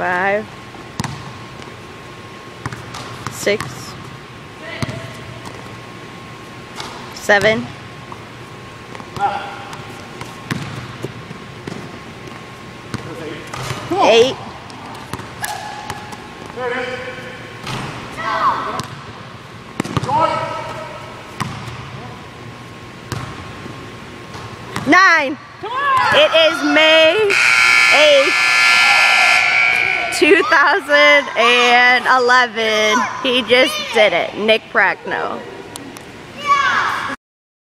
Five. Six. Seven. Eight. Nine. It is May 8th, 2011. He just did it. Nick Prochno.